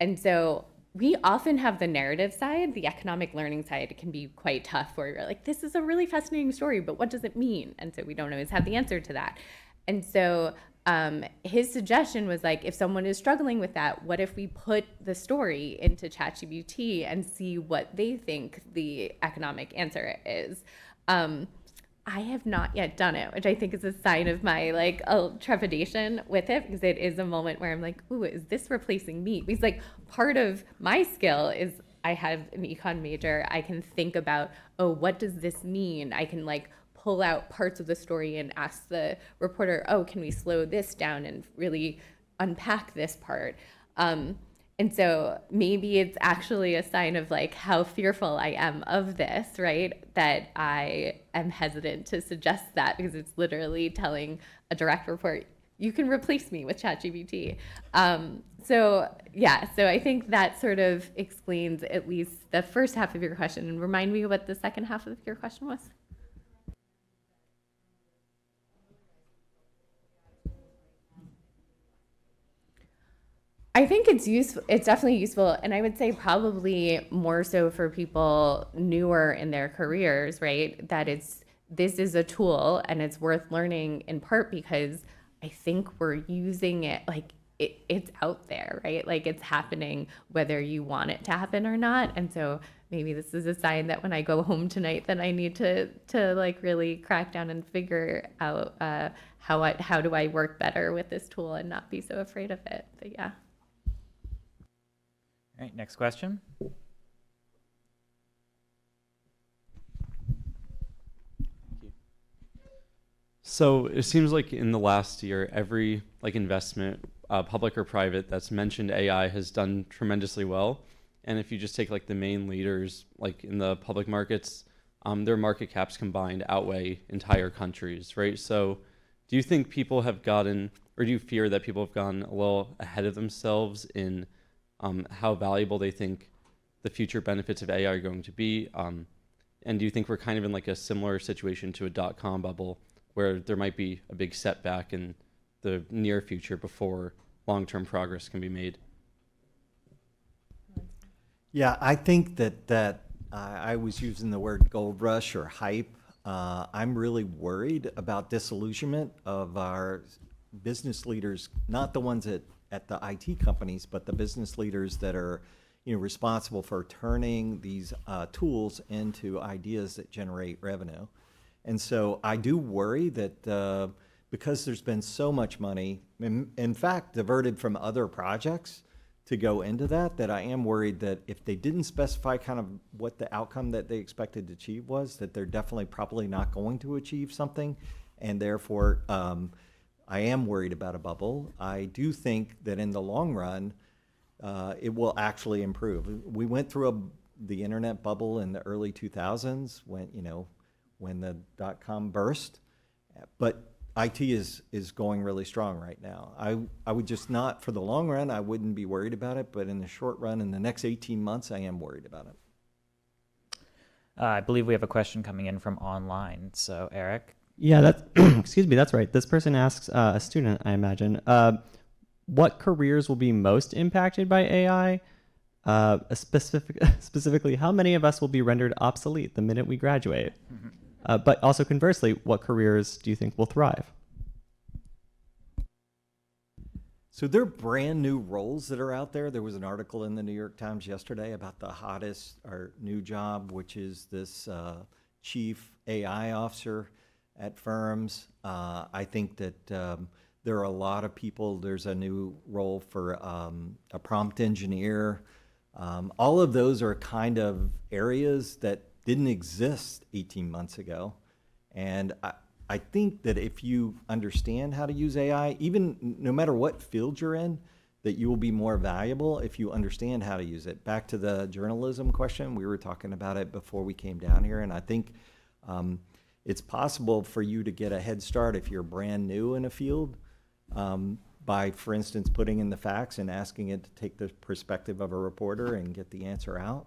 And so we often have the narrative side, the economic learning side can be quite tough where you're like, this is a really fascinating story, but what does it mean? And so we don't always have the answer to that. And so um, his suggestion was like, if someone is struggling with that, what if we put the story into ChatGPT and see what they think the economic answer is? Um, I have not yet done it, which I think is a sign of my like uh, trepidation with it because it is a moment where I'm like, ooh, is this replacing me? Because like part of my skill is I have an econ major. I can think about, oh, what does this mean? I can like pull out parts of the story and ask the reporter, oh, can we slow this down and really unpack this part? Um, and so maybe it's actually a sign of like how fearful I am of this, right? That I am hesitant to suggest that because it's literally telling a direct report, you can replace me with ChatGPT. Um, so yeah, so I think that sort of explains at least the first half of your question. And remind me what the second half of your question was. I think it's useful. It's definitely useful, and I would say probably more so for people newer in their careers, right? That it's this is a tool and it's worth learning in part because I think we're using it like it, it's out there, right? Like it's happening whether you want it to happen or not. And so maybe this is a sign that when I go home tonight, then I need to to like really crack down and figure out uh, how I how do I work better with this tool and not be so afraid of it. But yeah. All right, next question. So it seems like in the last year, every like investment, uh, public or private, that's mentioned AI has done tremendously well. And if you just take like the main leaders, like in the public markets, um, their market caps combined outweigh entire countries, right? So, do you think people have gotten, or do you fear that people have gone a little ahead of themselves in um, how valuable they think the future benefits of AI are going to be? Um, and do you think we're kind of in like a similar situation to a dot com bubble where there might be a big setback in the near future before long term progress can be made? Yeah, I think that that uh, I was using the word gold rush or hype. Uh, I'm really worried about disillusionment of our business leaders, not the ones at, at the IT companies, but the business leaders that are you know, responsible for turning these uh, tools into ideas that generate revenue. And so I do worry that uh, because there's been so much money, in, in fact, diverted from other projects to go into that, that I am worried that if they didn't specify kind of what the outcome that they expected to achieve was, that they're definitely probably not going to achieve something. And therefore, um, I am worried about a bubble. I do think that in the long run, uh, it will actually improve. We went through a, the internet bubble in the early 2000s when, you know, when the dot com burst. But IT is, is going really strong right now. I, I would just not, for the long run, I wouldn't be worried about it, but in the short run, in the next 18 months, I am worried about it. Uh, I believe we have a question coming in from online. So, Eric. Yeah, that's excuse me. That's right. This person asks uh, a student, I imagine, uh, what careers will be most impacted by AI? Uh, specific, specifically, how many of us will be rendered obsolete the minute we graduate? Mm-hmm. Uh, but also conversely, what careers do you think will thrive? So there are brand new roles that are out there. There was an article in the New York Times yesterday about the hottest or new job, which is this uh, chief AI officer at firms. Uh, I think that um, there are a lot of people. There's a new role for um, a prompt engineer. Um, all of those are kind of areas that didn't exist 18 months ago. And I, I think that if you understand how to use AI, even no matter what field you're in, that you will be more valuable if you understand how to use it. Back to the journalism question, we were talking about it before we came down here, and I think um, It's possible for you to get a head start if you're brand new in a field um, by, for instance, putting in the facts and asking it to take the perspective of a reporter and get the answer out.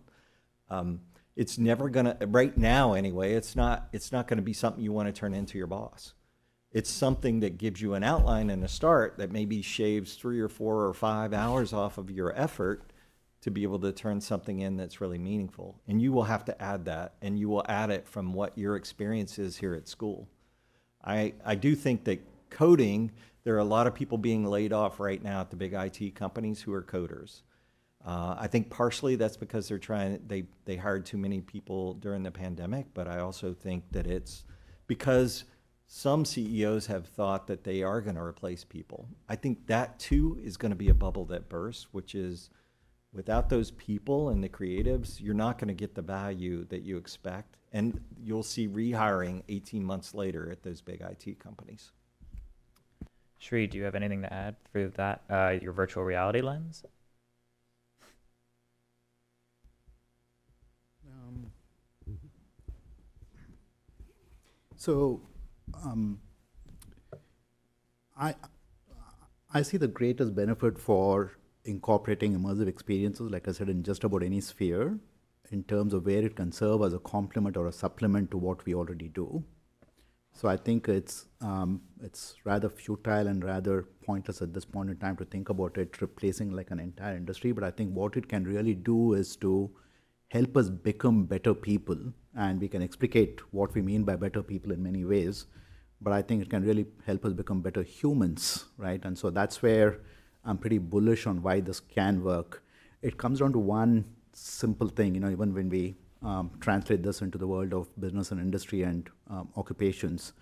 Um, it's never gonna, right now anyway, it's not, it's not gonna be something you wanna turn into your boss. It's something that gives you an outline and a start that maybe shaves three or four or five hours off of your effort to be able to turn something in that's really meaningful. And you will have to add that, and you will add it from what your experience is here at school. I, I do think that coding, there are a lot of people being laid off right now at the big IT companies who are coders. Uh, I think partially that's because they're trying, they, they hired too many people during the pandemic, but I also think that it's because some CEOs have thought that they are going to replace people. I think that too is going to be a bubble that bursts, which is without those people and the creatives, you're not going to get the value that you expect. And you'll see rehiring 18 months later at those big IT companies. Shri, do you have anything to add through that, uh, your virtual reality lens? Um, So, um, I, I see the greatest benefit for incorporating immersive experiences, like I said, in just about any sphere, in terms of where it can serve as a complement or a supplement to what we already do. So I think it's um, it's rather futile and rather pointless at this point in time to think about it replacing like an entire industry. But I think what it can really do is to help us become better people, and we can explicate what we mean by better people in many ways. But I think it can really help us become better humans, right? And so that's where I'm pretty bullish on why this can work. It comes down to one simple thing, you know, even when we um, translate this into the world of business and industry and um, occupations.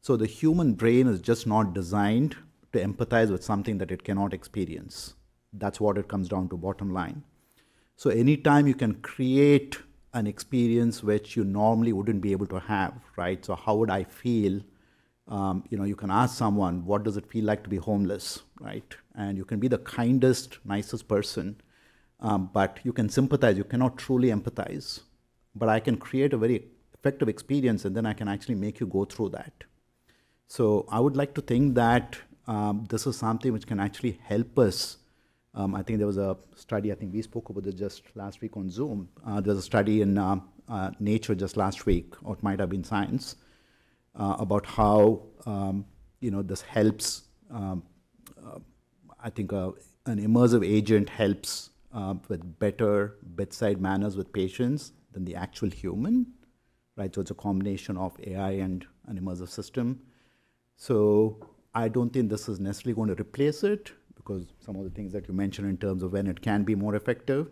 So the human brain is just not designed to empathize with something that it cannot experience. That's what it comes down to, bottom line. So anytime you can create an experience which you normally wouldn't be able to have, right? So how would I feel? Um, you know, you can ask someone, what does it feel like to be homeless, right? And you can be the kindest, nicest person, um, but you can sympathize. You cannot truly empathize. But I can create a very effective experience, and then I can actually make you go through that. So I would like to think that um, this is something which can actually help us. Um, I think there was a study, I think we spoke about it just last week on Zoom. Uh, was a study in uh, uh, Nature just last week, or it might have been Science, uh, about how um, you know this helps. Um, uh, I think uh, an immersive agent helps uh, with better bedside manners with patients than the actual human, right? So it's a combination of AI and an immersive system. So I don't think this is necessarily going to replace it because some of the things that you mentioned in terms of when it can be more effective,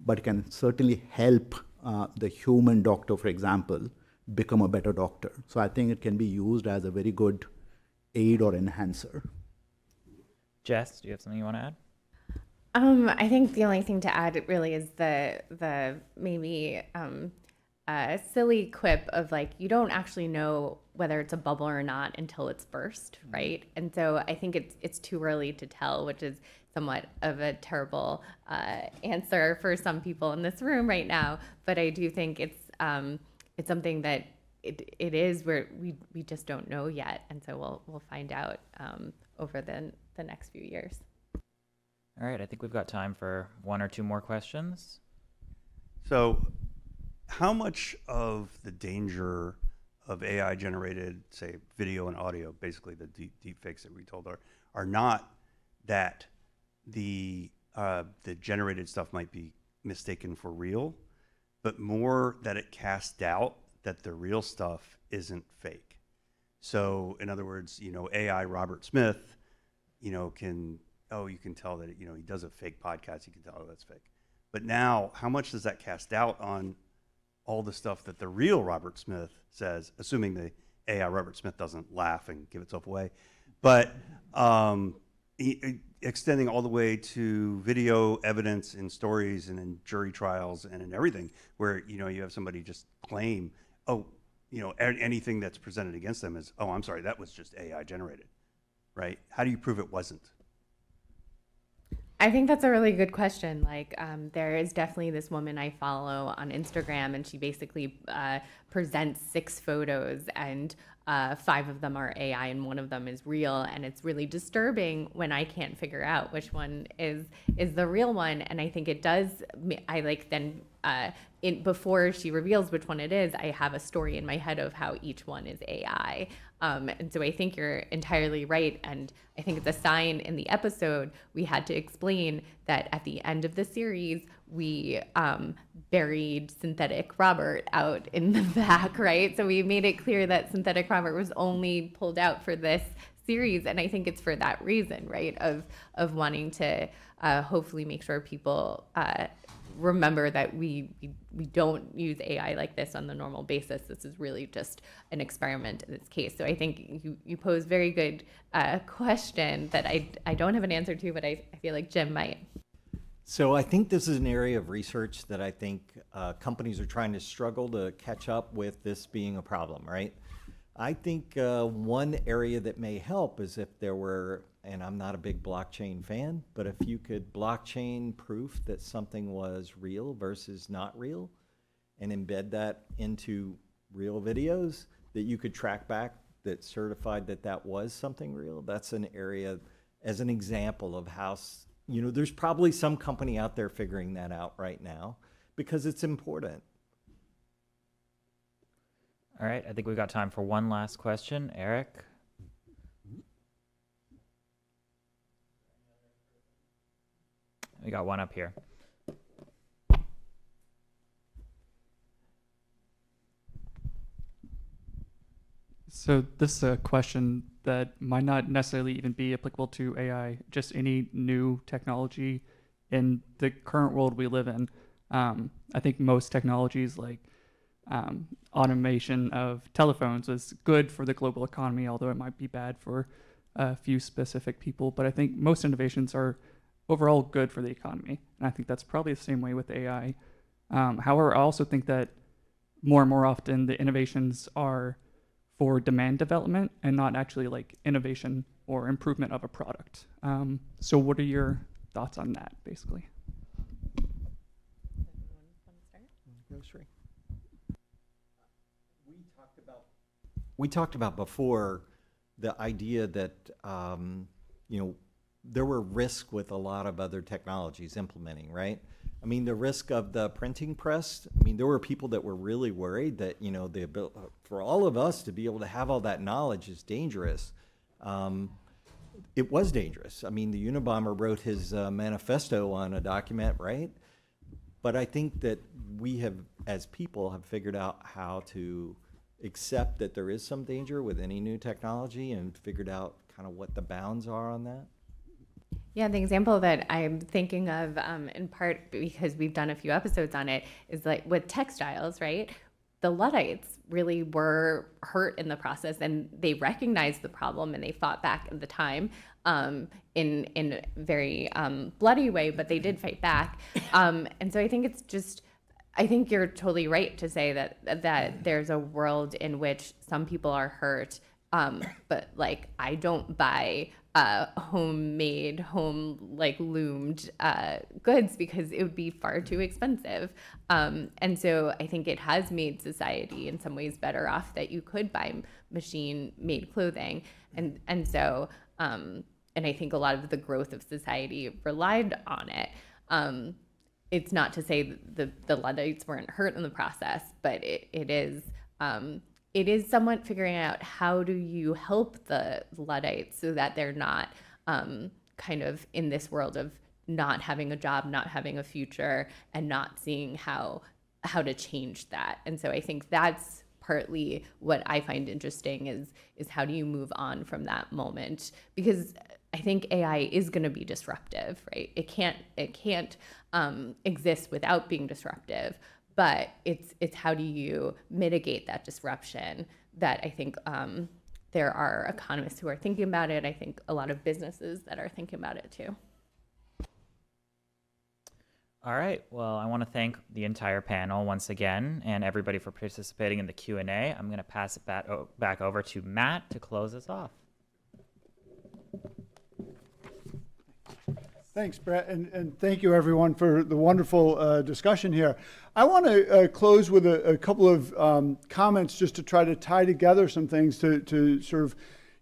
but it can certainly help uh, the human doctor, for example, become a better doctor. So I think it can be used as a very good aid or enhancer. Jess, do you have something you want to add? Um, I think the only thing to add really is the the maybe um, a silly quip of like you don't actually know whether it's a bubble or not until it's burst, right? And so I think it's it's too early to tell, which is somewhat of a terrible uh, answer for some people in this room right now. But I do think it's um, it's something that it, it is where we we just don't know yet, and so we'll we'll find out um, over the the next few years. All right, I think we've got time for one or two more questions. So, how much of the danger of AI generated, say, video and audio, basically the deep, deep fakes that we told are, are not that the, uh, the generated stuff might be mistaken for real, but more that it casts doubt that the real stuff isn't fake. So, in other words, you know, AI Robert Smith, you know, can oh, you can tell that you know he does a fake podcast. You can tell oh, that's fake. But now, how much does that cast doubt on all the stuff that the real Robert Smith says? Assuming the AI Robert Smith doesn't laugh and give itself away, but um, extending all the way to video evidence and stories and in jury trials and in everything, where you know you have somebody just claim, oh, you know, anything that's presented against them is, oh, I'm sorry, that was just AI generated, right? How do you prove it wasn't? I think that's a really good question. Like, um, there is definitely this woman I follow on Instagram, and she basically uh, presents six photos, and uh, five of them are AI, and one of them is real. And it's really disturbing when I can't figure out which one is is the real one. And I think it does. I like then uh, in before she reveals which one it is, I have a story in my head of how each one is AI. Um, and so I think you're entirely right. And I think it's a sign in the episode we had to explain that at the end of the series, we um, buried synthetic Robert out in the back, right? So we made it clear that synthetic Robert was only pulled out for this series, and I think it's for that reason, right? Of of wanting to uh, hopefully make sure people uh, remember that we, we we don't use AI like this on the normal basis. This is really just an experiment in this case. So I think you, you pose very good uh, question that I, I don't have an answer to, but I, I feel like Jim might. So I think this is an area of research that I think uh, companies are trying to struggle to catch up with this being a problem, right? I think uh, one area that may help is if there were, and I'm not a big blockchain fan, but if you could blockchain proof that something was real versus not real and embed that into real videos that you could track back that certified that that was something real, that's an area as an example of how, you know, there's probably some company out there figuring that out right now because it's important. All right, I think we've got time for one last question. Eric? We got one up here. So this is a question that might not necessarily even be applicable to AI, just any new technology in the current world we live in. Um, I think most technologies like um, automation of telephones is good for the global economy, although it might be bad for a few specific people. But I think most innovations are overall good for the economy. And I think that's probably the same way with AI. Um, however, I also think that more and more often the innovations are for demand development and not actually like innovation or improvement of a product. Um, so, what are your thoughts on that, basically? we talked about before the idea that um, you know there were risks with a lot of other technologies implementing, right? I mean, the risk of the printing press. I mean, there were people that were really worried that you know the ability for all of us to be able to have all that knowledge is dangerous. Um, it was dangerous. I mean, the Unabomber wrote his uh, manifesto on a document, right? But I think that we have, as people, have figured out how to accept that there is some danger with any new technology and figured out kind of what the bounds are on that? Yeah, the example that I'm thinking of, um, in part because we've done a few episodes on it, is like with textiles, right? The Luddites really were hurt in the process, and they recognized the problem and they fought back at the time um, in in a very um, bloody way, but they did fight back. Um, and so I think it's just I think you're totally right to say that that there's a world in which some people are hurt, um, but like I don't buy uh, homemade, home like loomed uh, goods because it would be far too expensive. Um, and so I think it has made society in some ways better off that you could buy machine made clothing, and and so um, and I think a lot of the growth of society relied on it. Um, it's not to say the the Luddites weren't hurt in the process, but it, it is um, it is somewhat figuring out how do you help the Luddites so that they're not um, kind of in this world of not having a job, not having a future, and not seeing how how to change that. And so I think that's partly what I find interesting is is how do you move on from that moment because I think AI is going to be disruptive, right? It can't it can't um, exist without being disruptive, but it's it's how do you mitigate that disruption that I think um, there are economists who are thinking about it. I think a lot of businesses that are thinking about it too. All right. Well, I want to thank the entire panel once again and everybody for participating in the Q&A. I'm going to pass it back, back over to Matt to close us off. Thanks, Brett, and, and thank you everyone for the wonderful uh, discussion here. I want to uh, close with a, a couple of um, comments just to try to tie together some things to, to sort of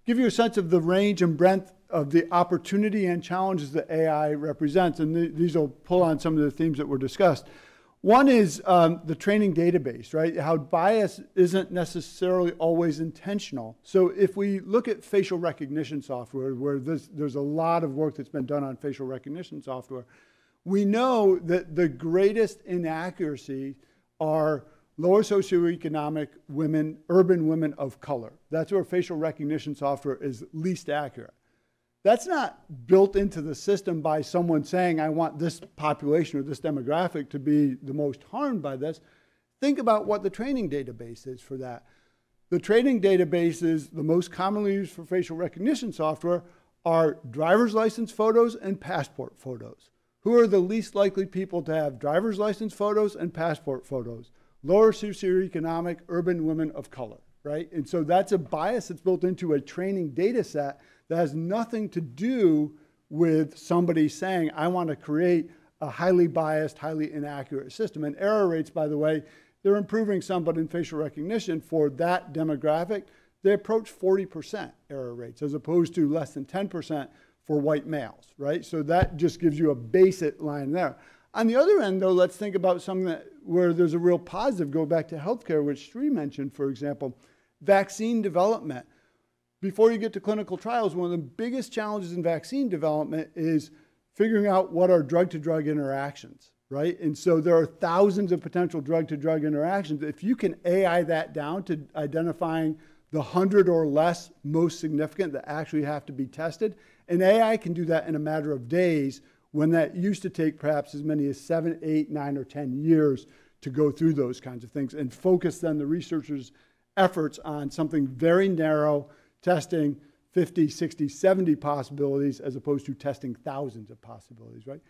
give you a sense of the range and breadth of the opportunity and challenges that AI represents. And th- these will pull on some of the themes that were discussed. One is um, the training database, right? How bias isn't necessarily always intentional. So if we look at facial recognition software, where there's, there's a lot of work that's been done on facial recognition software, we know that the greatest inaccuracy are lower socioeconomic women, urban women of color. That's where facial recognition software is least accurate. That's not built into the system by someone saying, I want this population or this demographic to be the most harmed by this. Think about what the training database is for that. The training databases, the most commonly used for facial recognition software, are driver's license photos and passport photos. Who are the least likely people to have driver's license photos and passport photos? Lower socioeconomic urban women of color, right? And so that's a bias that's built into a training data set that has nothing to do with somebody saying, I want to create a highly biased, highly inaccurate system. And error rates, by the way, they're improving some, but in facial recognition for that demographic, they approach 40% error rates as opposed to less than 10% for white males, right? So that just gives you a basic line there. On the other end, though, let's think about something that, where there's a real positive. Go back to healthcare, which Sri mentioned, for example, vaccine development before you get to clinical trials, one of the biggest challenges in vaccine development is figuring out what are drug to drug interactions, right? And so there are thousands of potential drug to drug interactions. If you can AI that down to identifying the hundred or less most significant that actually have to be tested, and AI can do that in a matter of days when that used to take perhaps as many as seven, eight, nine, or 10 years to go through those kinds of things and focus then the researchers' efforts on something very narrow testing 50, 60, 70 possibilities as opposed to testing thousands of possibilities, right?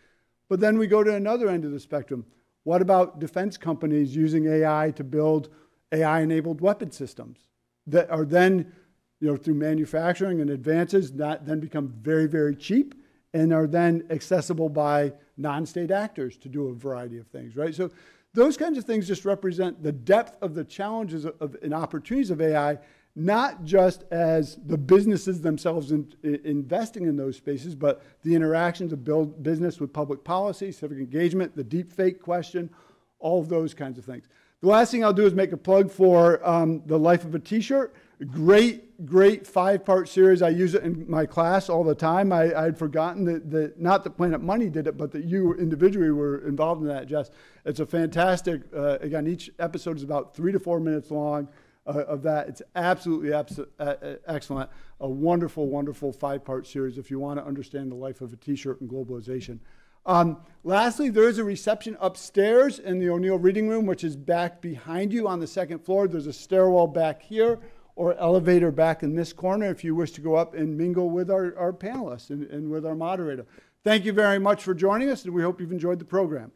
But then we go to another end of the spectrum. What about defense companies using AI to build AI enabled weapon systems that are then, you know, through manufacturing and advances, not then become very, very cheap and are then accessible by non state actors to do a variety of things, right? So those kinds of things just represent the depth of the challenges of, and opportunities of AI not just as the businesses themselves in, in investing in those spaces, but the interactions of build business with public policy, civic engagement, the deep fake question, all of those kinds of things. The last thing I'll do is make a plug for um, the Life of a T-shirt. Great, great five-part series. I use it in my class all the time. I, I had forgotten that, that not that Planet Money did it, but that you individually were involved in that, Jess. It's a fantastic. Uh, again, each episode is about three to four minutes long uh, of that. It's absolutely abs- uh, uh, excellent. A wonderful, wonderful five part series if you want to understand the life of a t shirt and globalization. Um, lastly, there is a reception upstairs in the O'Neill Reading Room, which is back behind you on the second floor. There's a stairwell back here or elevator back in this corner if you wish to go up and mingle with our, our panelists and, and with our moderator. Thank you very much for joining us, and we hope you've enjoyed the program.